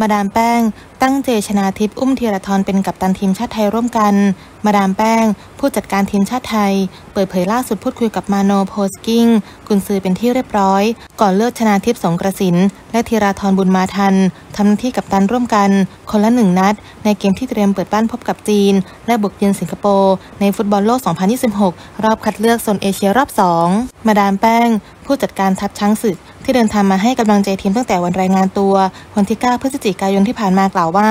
มาดามแป้ง ตั้งเจชนาธิปอุ้มธีราทรเป็นกัปตันทีมชาติไทยร่วมกัน มาดามแป้ง ผู้จัดการทีมชาติไทย เปิดเผยล่าสุดพูดคุยกับมาโนโพลกิงกุนซือเป็นที่เรียบร้อย ก่อนเลือกชนาธิปสรงกระสินธ์ และธีราทรบุญมาทันทำหน้าที่กัปตันร่วมกัน คนละหนึ่งนัด ในเกมที่เตรียมเปิดบ้านพบกับจีน และบุกเยือนสิงคโปร์ในฟุตบอลโลก 2026 รอบคัดเลือกโซนเอเชียรอบ 2 มาดามแป้ง ผู้จัดการทัพช้างศึก ที่เดินทางมาให้กำลังใจทีมตั้งแต่วันรายงานตัว วันที่ 9 พฤศจิกายนที่ผ่านมากล่าวว่า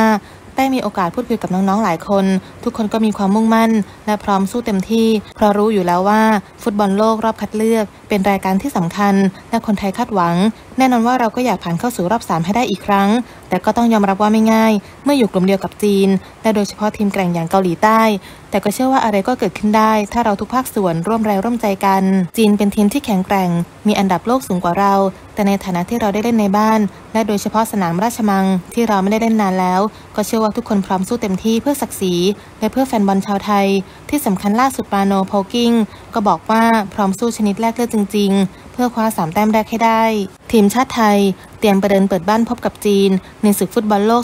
แป้งมีโอกาสพูดคุยกับน้อง ๆ หลายคน ทุกคนก็มีความมุ่งมั่น และพร้อมสู้เต็มที่ เพราะรู้อยู่แล้วว่า ฟุตบอลโลกรอบคัดเลือก เป็นรายการที่สำคัญและคนไทยคาดหวัง แน่นอนว่าเราก็อยากผ่านเข้าสู่รอบ 3 ให้ได้อีกครั้ง แต่ก็ต้องยอมรับว่าไม่ง่าย เมื่ออยู่กลุ่มเดียวกับจีน และโดยเฉพาะทีมแกร่งอย่างเกาหลีใต้ แต่ก็เชื่อว่าอะไรก็เกิดขึ้นได้ ถ้าเราทุกภาคส่วนร่วมแรงร่วมใจกัน จีนเป็นทีมที่แข็งแกร่ง มีอันดับโลกสูงกว่าเรา แต่ในฐานะที่เราได้เล่นในบ้าน และโดยเฉพาะสนามราชมังที่เราไม่ได้เล่นนานแล้ว ก็เชื่อว่าทุกคนพร้อมสู้เต็มที่เพื่อศักดิ์ศรีและเพื่อแฟนบอลชาวไทย ที่สำคัญล่าสุดปาโนโพกิ้งก็บอกว่าพร้อมสู้ชนิดแรกเลือดจริงๆ เพื่อคว้าสามแต้มแรกให้ได้ ทีมชาติไทย เตรียมประเดินเปิดบ้านพบกับจีน ในศึกฟุตบอลโลก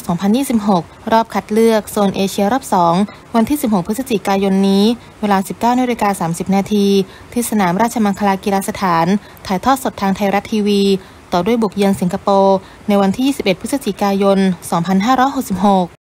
2026 รอบคัดเลือกโซนเอเชียรอบ 2 วันที่ 16 พฤศจิกายนนี้ เวลา 19นาฬิกา30 นาทีที่สนามราชมังคลากีฬาสถาน ถ่ายทอดสดทางไทยรัฐทีวี ต่อด้วยบุกเยือนสิงคโปร์ในวันที่ 21 พฤศจิกายน 2566